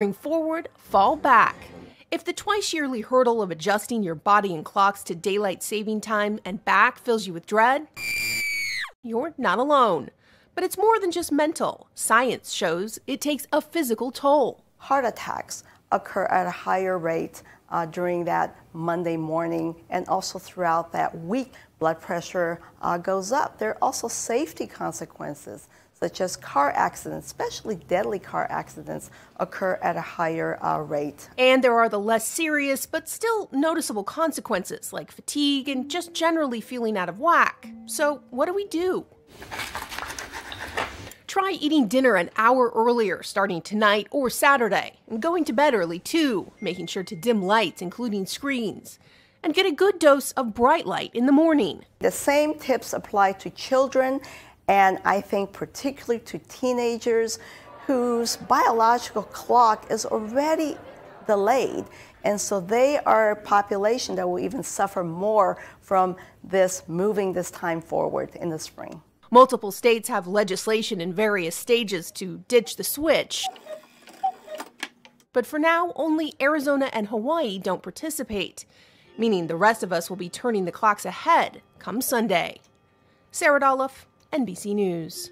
Bring forward, fall back. If the twice yearly hurdle of adjusting your body and clocks to daylight saving time and back fills you with dread, you're not alone. But it's more than just mental. Science shows it takes a physical toll. Heart attacks occur at a higher rate uh, during that Monday morning and also throughout that week. Blood pressure uh, goes up. There are also safety consequences such as car accidents, especially deadly car accidents, occur at a higher uh, rate. And there are the less serious but still noticeable consequences like fatigue and just generally feeling out of whack. So, what do we do? Try eating dinner an hour earlier starting tonight or Saturday, and going to bed early too, making sure to dim lights, including screens. And get a good dose of bright light in the morning. The same tips apply to children, and I think particularly to teenagers whose biological clock is already delayed. And so they are a population that will even suffer more from this moving this time forward in the spring. Multiple states have legislation in various stages to ditch the switch. But for now, only Arizona and Hawaii don't participate, meaning the rest of us will be turning the clocks ahead come Sunday. Sarah Dallof, NBC News.